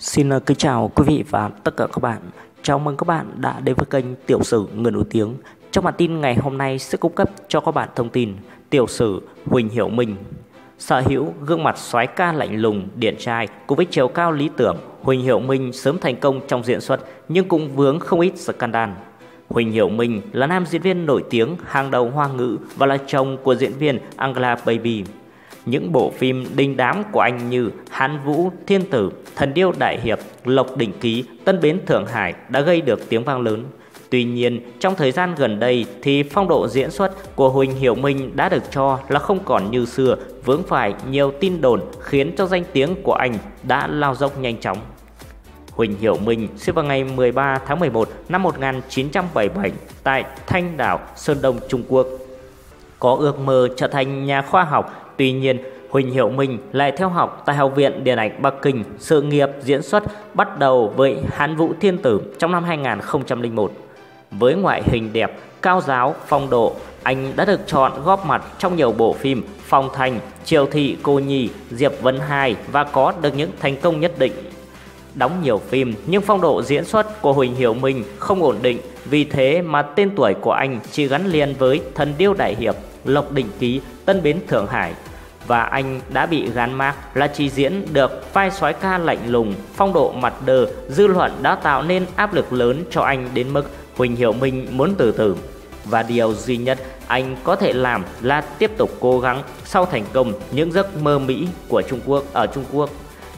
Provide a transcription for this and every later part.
Xin ờ, kính chào quý vị và tất cả các bạn. Chào mừng các bạn đã đến với kênh Tiểu sử người nổi tiếng. Trong bản tin ngày hôm nay sẽ cung cấp cho các bạn thông tin Tiểu sử Huỳnh Hiểu Minh. Sở hữu gương mặt soái ca lạnh lùng, điển trai cùng với chiều cao lý tưởng, Huỳnh Hiểu Minh sớm thành công trong diễn xuất nhưng cũng vướng không ít scandal. Huỳnh Hiểu Minh là nam diễn viên nổi tiếng hàng đầu hoa ngữ và là chồng của diễn viên Angela Baby. Những bộ phim đình đám của anh như Hán Vũ, Thiên Tử, Thần Điêu Đại Hiệp, Lộc Đỉnh Ký, Tân Bến Thượng Hải đã gây được tiếng vang lớn. Tuy nhiên, trong thời gian gần đây thì phong độ diễn xuất của Huỳnh Hiểu Minh đã được cho là không còn như xưa, vướng phải nhiều tin đồn khiến cho danh tiếng của anh đã lao dốc nhanh chóng. Huỳnh Hiểu Minh sinh vào ngày 13 tháng 11 năm 1977 tại Thanh Đảo, Sơn Đông, Trung Quốc. Có ước mơ trở thành nhà khoa học Tuy nhiên, Huỳnh hiệu Minh lại theo học tại Học viện Điện ảnh Bắc Kinh, sự nghiệp diễn xuất bắt đầu với Hán Vũ Thiên Tử trong năm 2001. Với ngoại hình đẹp, cao giáo, phong độ, anh đã được chọn góp mặt trong nhiều bộ phim Phong Thành, Triều Thị Cô Nhi, Diệp Vân Hai và có được những thành công nhất định. Đóng nhiều phim nhưng phong độ diễn xuất của Huỳnh Hiểu Minh không ổn định, vì thế mà tên tuổi của anh chỉ gắn liền với Thần Điêu Đại Hiệp, Lộc Đỉnh Ký, Tân Bến Thượng Hải và anh đã bị gán mác là chỉ diễn được vai soái ca lạnh lùng, phong độ mặt đờ, dư luận đã tạo nên áp lực lớn cho anh đến mức Huỳnh Hiểu Minh muốn từ từ. Và điều duy nhất anh có thể làm là tiếp tục cố gắng sau thành công những giấc mơ Mỹ của Trung Quốc ở Trung Quốc.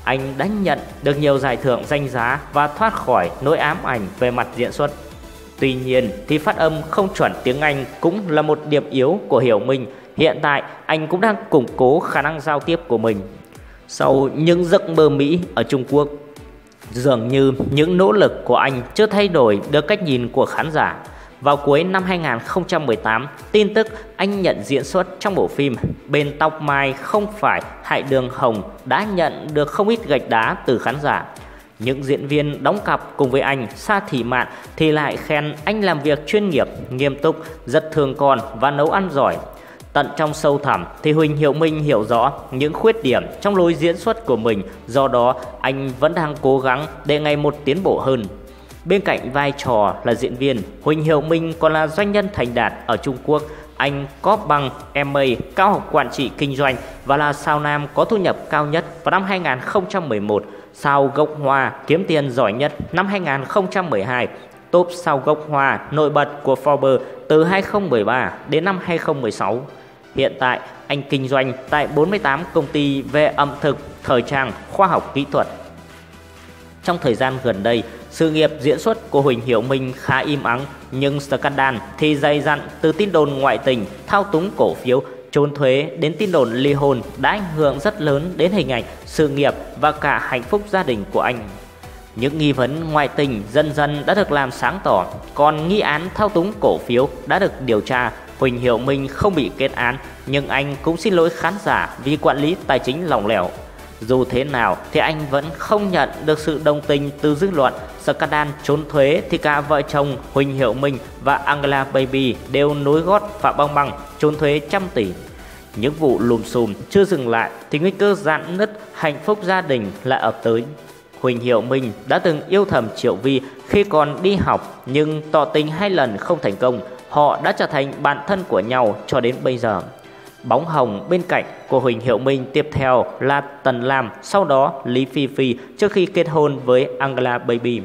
Anh đã nhận được nhiều giải thưởng danh giá và thoát khỏi nỗi ám ảnh về mặt diễn xuất. Tuy nhiên thì phát âm không chuẩn tiếng Anh cũng là một điểm yếu của Hiểu Minh Hiện tại anh cũng đang củng cố khả năng giao tiếp của mình Sau những giấc mơ Mỹ ở Trung Quốc Dường như những nỗ lực của anh chưa thay đổi được cách nhìn của khán giả vào cuối năm 2018, tin tức anh nhận diễn xuất trong bộ phim Bên tóc mai không phải hại đường hồng đã nhận được không ít gạch đá từ khán giả. Những diễn viên đóng cặp cùng với anh Sa Thị Mạn thì lại khen anh làm việc chuyên nghiệp, nghiêm túc, rất thương con và nấu ăn giỏi. Tận trong sâu thẳm thì Huỳnh Hiệu Minh hiểu rõ những khuyết điểm trong lối diễn xuất của mình, do đó anh vẫn đang cố gắng để ngày một tiến bộ hơn. Bên cạnh vai trò là diễn viên, Huỳnh Hiệu Minh còn là doanh nhân thành đạt ở Trung Quốc. Anh có bằng MA cao học quản trị kinh doanh và là sao nam có thu nhập cao nhất vào năm 2011, sao gốc hoa kiếm tiền giỏi nhất năm 2012 top sao gốc hoa nổi bật của Forbes từ 2013 đến năm 2016. Hiện tại, anh kinh doanh tại 48 công ty về ẩm thực, thời trang, khoa học kỹ thuật. Trong thời gian gần đây, sự nghiệp diễn xuất của Huỳnh Hiểu Minh khá im ắng, nhưng scandal thì dày dặn từ tin đồn ngoại tình, thao túng cổ phiếu, trốn thuế đến tin đồn ly hôn đã ảnh hưởng rất lớn đến hình ảnh, sự nghiệp và cả hạnh phúc gia đình của anh. Những nghi vấn ngoại tình dần dần đã được làm sáng tỏ, còn nghi án thao túng cổ phiếu đã được điều tra. Huỳnh Hiệu Minh không bị kết án, nhưng anh cũng xin lỗi khán giả vì quản lý tài chính lỏng lẻo. Dù thế nào thì anh vẫn không nhận được sự đồng tình từ dư luận. Scandal trốn thuế thì cả vợ chồng Huỳnh Hiệu Minh và Angela Baby đều nối gót Phạm Băng Băng trốn thuế trăm tỷ. Những vụ lùm xùm chưa dừng lại thì nguy cơ dạn nứt hạnh phúc gia đình lại ập tới. Huỳnh Hiệu Minh đã từng yêu thầm Triệu Vi khi còn đi học nhưng tỏ tình hai lần không thành công. Họ đã trở thành bạn thân của nhau cho đến bây giờ. Bóng hồng bên cạnh của Huỳnh Hiệu Minh tiếp theo là Tần Lam, sau đó Lý Phi Phi trước khi kết hôn với Angela Baby.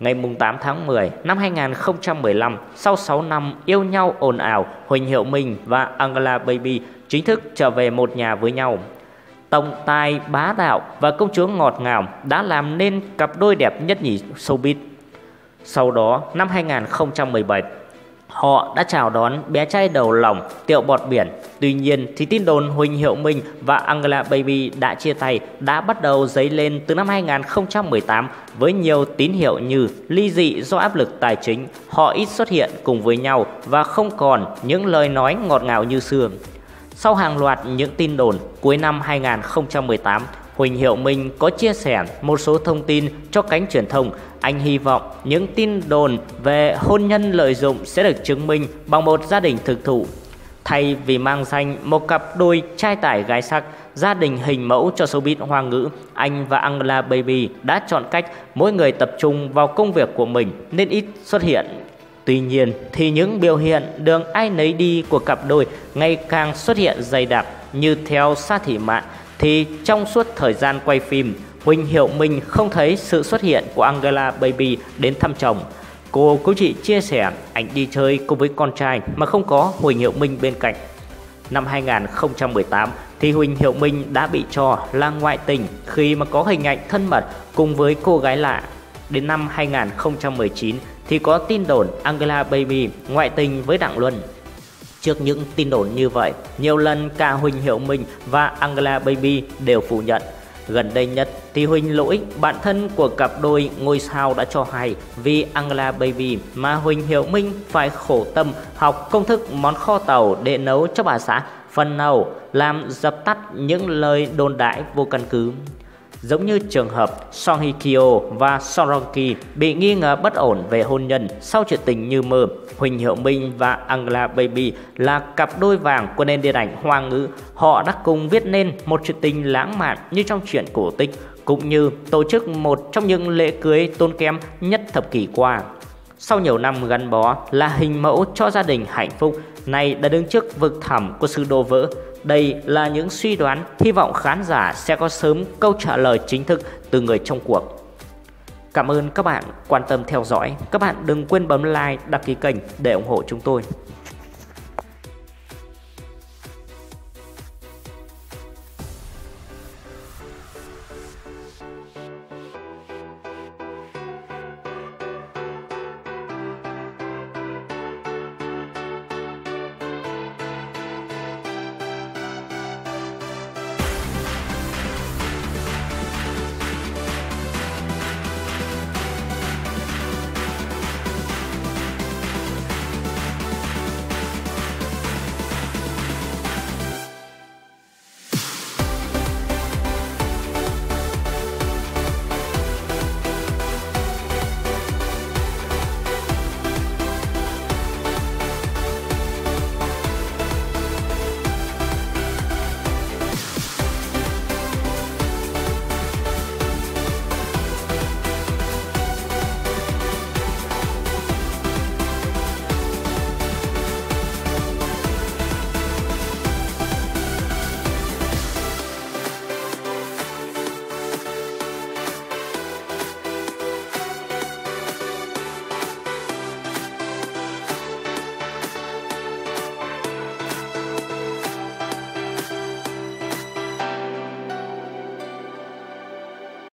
Ngày 8 tháng 10 năm 2015, sau 6 năm yêu nhau ồn ào, Huỳnh Hiệu Minh và Angela Baby chính thức trở về một nhà với nhau. Tổng tài bá đạo và công chúa ngọt ngào đã làm nên cặp đôi đẹp nhất nhì showbiz. Sau đó, năm 2017, họ đã chào đón bé trai đầu lòng Tiệu Bọt Biển. Tuy nhiên thì tin đồn Huỳnh Hiệu Minh và Angela Baby đã chia tay đã bắt đầu dấy lên từ năm 2018 với nhiều tín hiệu như ly dị do áp lực tài chính, họ ít xuất hiện cùng với nhau và không còn những lời nói ngọt ngào như xưa. Sau hàng loạt những tin đồn, cuối năm 2018, Huỳnh Hiệu Minh có chia sẻ một số thông tin cho cánh truyền thông. Anh hy vọng những tin đồn về hôn nhân lợi dụng sẽ được chứng minh bằng một gia đình thực thụ. Thay vì mang danh một cặp đôi trai tải gái sắc gia đình hình mẫu cho showbiz hoa ngữ, anh và Angela Baby đã chọn cách mỗi người tập trung vào công việc của mình nên ít xuất hiện. Tuy nhiên thì những biểu hiện đường ai nấy đi của cặp đôi ngày càng xuất hiện dày đặc như theo Sa thị mạn thì trong suốt thời gian quay phim, Huỳnh Hiệu Minh không thấy sự xuất hiện của Angela Baby đến thăm chồng. Cô cố chị chia sẻ ảnh đi chơi cùng với con trai mà không có Huỳnh Hiệu Minh bên cạnh. Năm 2018 thì Huỳnh Hiệu Minh đã bị cho là ngoại tình khi mà có hình ảnh thân mật cùng với cô gái lạ. Đến năm 2019 thì có tin đồn Angela Baby ngoại tình với Đặng Luân. Trước những tin đồn như vậy, nhiều lần cả Huỳnh Hiệu Minh và Angela Baby đều phủ nhận. Gần đây nhất thì Huỳnh Lỗi, bạn thân của cặp đôi ngôi sao đã cho hay vì Angela Baby mà Huỳnh Hiệu Minh phải khổ tâm học công thức món kho tàu để nấu cho bà xã phần nào làm dập tắt những lời đồn đại vô căn cứ. Giống như trường hợp Song Hye Kyo và Soronki bị nghi ngờ bất ổn về hôn nhân sau chuyện tình như mơ, Huỳnh Hiệu Minh và Angela Baby là cặp đôi vàng của nền điện ảnh hoa ngữ. Họ đã cùng viết nên một chuyện tình lãng mạn như trong truyện cổ tích, cũng như tổ chức một trong những lễ cưới tôn kém nhất thập kỷ qua. Sau nhiều năm gắn bó là hình mẫu cho gia đình hạnh phúc, này đã đứng trước vực thẳm của sự đổ vỡ đây là những suy đoán, hy vọng khán giả sẽ có sớm câu trả lời chính thức từ người trong cuộc. Cảm ơn các bạn quan tâm theo dõi. Các bạn đừng quên bấm like, đăng ký kênh để ủng hộ chúng tôi.